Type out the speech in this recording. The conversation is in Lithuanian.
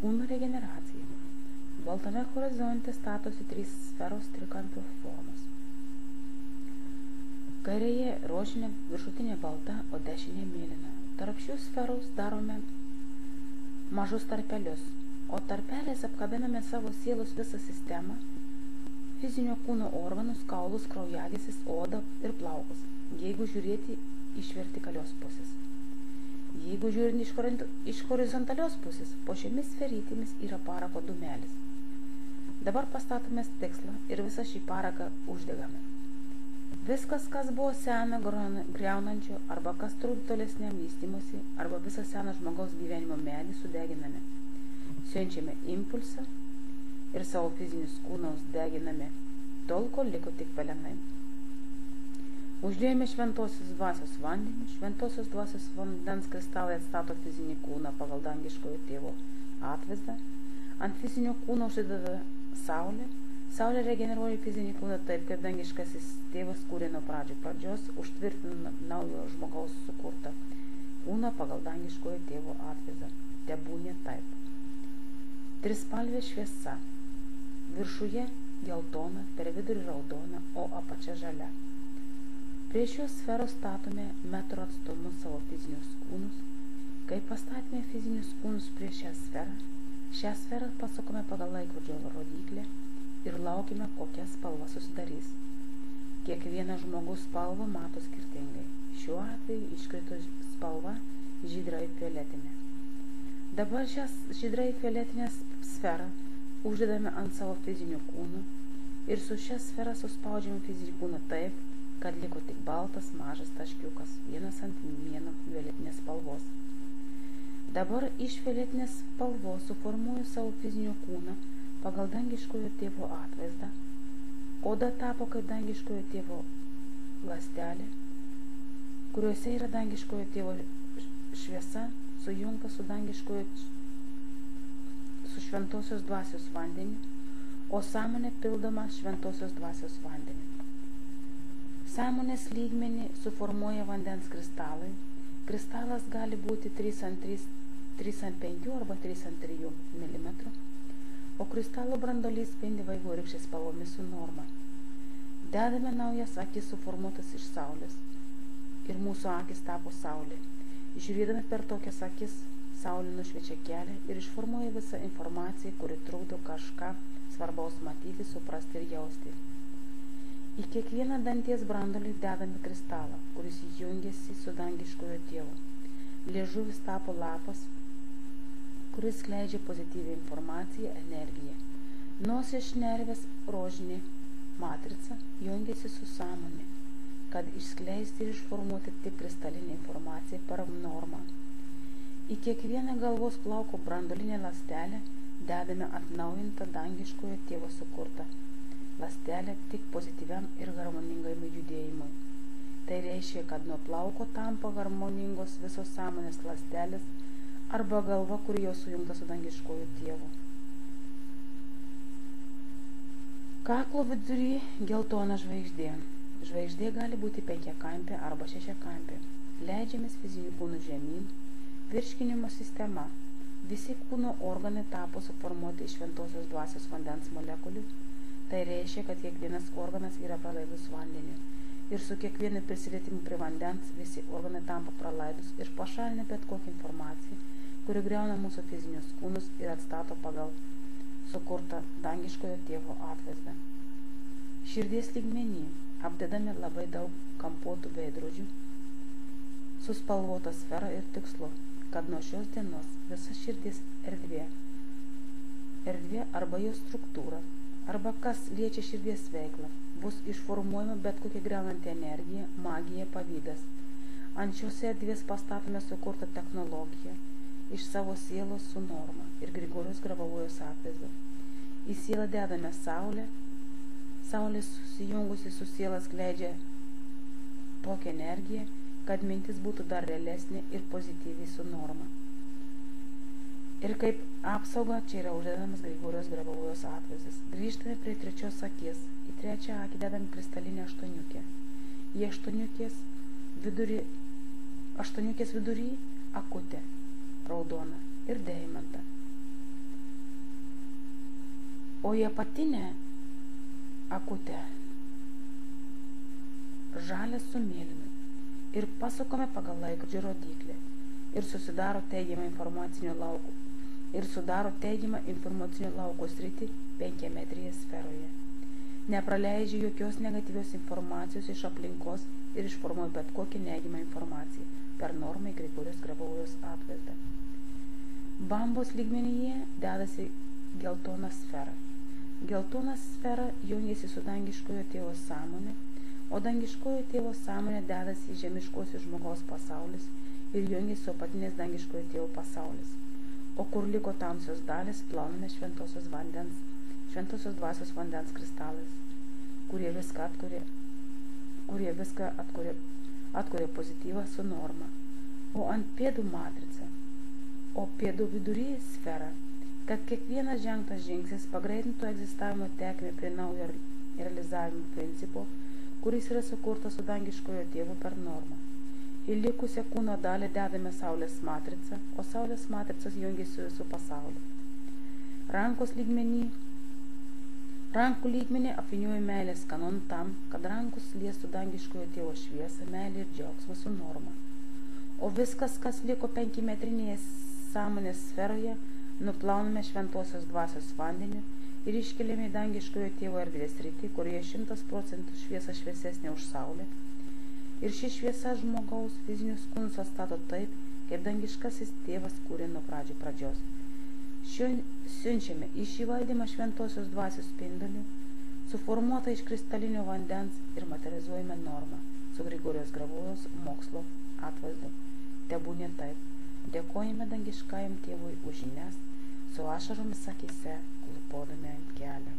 Kūno regeneracija. Baltame horizonte statosi trys sferos trikampio formos. Kairėje rožinė viršutinė balta, o dešinė mėlyna. Tarp šių sferų darome mažus tarpelius, o tarpelės apkabiname savo sielos visą sistemą, fizinio kūno organus, kaulus, kraujagysis, odą ir plaukus, jeigu žiūrėti iš vertikalios pusės. Jeigu žiūrint iš, iš horizontalios pusės, po šiomis sferytėmis yra parako dumelis. Dabar pastatome tikslą ir visą šį paraką uždegame. Viskas, kas buvo sena greunančio, arba kas trūktų tolesniam vystimusi, arba visą seną žmogaus gyvenimo medį sudeginame. Siunčiame impulsą ir savo fizinius kūnaus deginame, tol, kol liko tik pelenai. Uždėjome šventosios dvasios vandenį, šventosios dvasios vandens kristalai atstato fizinį kūną pagal dangiškojo tėvo atvaizdą, ant fizinio kūno užsideda saulė, saulė regeneruoja fizinį kūną taip, kaip dangiškasis tėvas kūrė nuo pradžių pradžios, užtvirtina naujo žmogaus sukurtą kūną pagal dangiškojo tėvo atvaizdą. Tebūnė taip. Trispalvė šviesa. Viršuje geltona, per vidurį raudona, o apačia žalia. Prie šios sferos statome metro atstumu savo fizinius kūnus. Kai pastatėme fizinius kūnus prie šią sferą, šią sferą pasukome pagal laikrodžio rodiklę ir laukime, kokia spalva susidarys. Kiekvienas žmogus spalvą mato skirtingai. Šiuo atveju iškrito spalva žydrai fioletinė. Dabar šią žydrai fioletinę sferą uždedame ant savo fizinių kūnų ir su šia sfera suspaudžiame fizinį kūną taip, kad liko tik baltas mažas taškiukas, vienas ant vieno violetinės spalvos. Dabar iš violetinės spalvos suformuoju savo fizinio kūną pagal dangiškojo tėvo atvaizdą. Oda tapo kaip dangiškojo tėvo lastelė, kuriuose yra dangiškojo tėvo šviesa sujungta su dangiškojo su šventosios dvasios vandeniu, o sąmonė pildoma šventosios dvasios vandeniu. Sąmonės lygmenį suformuoja vandens kristalai. Kristalas gali būti 3 ant 3, 3 ant 5 arba 3 ant 3 mm, o kristalo brandolys spindi vaivorykštės spalvomis su norma. Dedame naujas akis suformuotas iš saulės ir mūsų akis tapo saulė. Žiūrėdami per tokias akis, saulė nušviečia kelią ir išformuoja visą informaciją, kuri trukdo kažką svarbaus matyti, suprasti ir jausti. Į kiekvieną danties brandolį dedame kristalą, kuris jungiasi su dangiškojo tėvu. Liežuvis tapo lapas, kuris skleidžia pozityvę informaciją, energiją. Nosies šnervės rožinė matrica jungiasi su sąmonė, kad išskleisti ir išformuoti tik kristalinę informaciją per normą. Į kiekvieną galvos plauko brandolinę lastelę dedame atnaujintą dangiškojo tėvo sukurtą lastelė tik pozityviam ir harmoningam judėjimui. Tai reiškia, kad nuo plauko tampa harmoningos visos sąmonės lastelės arba galva, kuri jau sujungta su dangiškoju tėvu. Kaklo vidury geltona žvaigždė. Žvaigždė gali būti penkiakampė arba šešiakampė. Leidžiamės fizinių kūnų žemyn, virškinimo sistema. Visi kūno organai tapo suformuoti iš šventosios dvasios vandens molekulių Tai reiškia, kad kiekvienas organas yra pralaidus vandeniu. Ir su kiekvienu prisilietimu prie vandens visi organai tampa pralaidus ir pašalina bet kokią informaciją, kuri greuna mūsų fizinius kūnus ir atstato pagal sukurtą dangiškojo tėvo atvaizdą. Širdies lygmenį apdedame labai daug kampuotų veidrodžių su spalvota sfera ir tikslu, kad nuo šios dienos visa širdies erdvė, erdvė arba jo struktūra arba kas liečia širdies veiklą, bus išformuojama bet kokia greunanti energija, magija, pavydas. Ant šios erdvės pastatome sukurtą technologiją iš savo sielos su norma ir Grigorijos Gravavojos atvaizdu. Į sielą dedame saulę, saulė susijungusi su siela skleidžia tokią energiją, kad mintis būtų dar realesnė ir pozityviai su norma. Ir kaip apsauga čia yra uždedamas Grigorijos Grabavojos atvaizdas. Grįžtame prie trečios akies. Į trečią akį dedame kristalinę aštuoniukę. Į aštuoniukės vidury, aštuoniukės vidury akutę raudoną ir deimantą. O į apatinę akutę žalę su mėlynu ir pasukame pagal laikrodžio rodiklį ir susidaro teigiamą informacinio lauko ir sudaro teigiamą informacinio lauko sritį penkiametrėje sferoje. Nepraleidžia jokios negatyvios informacijos iš aplinkos ir išformuoja bet kokią neigiamą informaciją per normai Grigorios Grabovojos atvaizdą. Bambos lygmenyje dedasi geltona sfera. Geltona sfera jungiasi su dangiškojo tėvo sąmonė, o dangiškojo tėvo sąmonė dedasi žemiškosios žmogaus pasaulis ir jungiasi su apatinės dangiškojo tėvo pasaulis. O kur liko tamsios dalis, plauname šventosios vandens, šventosios dvasios vandens kristalais, kurie viską atkuria, kurie viską atkuria, atkuria pozityvą su norma. O ant pėdų matrica, o pėdų viduryje sfera, kad kiekvienas žengtas žingsnis pagreitintų egzistavimo tekmę prie naujo realizavimo principo, kuris yra sukurtas su dangiškojo tėvo per normą. Į likusią kūno dalį dedame Saulės matricą, o Saulės matricas jungiasi su pasauliu. Rankos lygmenį, rankų lygmenį apviniuoju meilės kanon tam, kad rankus liestų dangiškojo tėvo šviesą, meilė ir džiaugsmą su norma. O viskas, kas liko penkimetrinėje sąmonės sferoje, nuplauname šventosios dvasios vandeniu ir iškeliame į dangiškojo tėvo erdvės rytį, kurioje šimtas procentų šviesa šviesesnė už saulę. Ir ši šviesa žmogaus fizinius kūnus atstato taip, kaip dangiškasis tėvas kūrė nuo pradžių pradžios. Šio siunčiame į šį valdymą šventosios dvasios spindulių, suformuotą iš kristalinio vandens ir materializuojame normą su Grigorijos Gravojos mokslo atvaizdu. Tebūnė taip. Dėkojame dangiškajam tėvui už žinias, su ašaromis akise klupodami ant kelio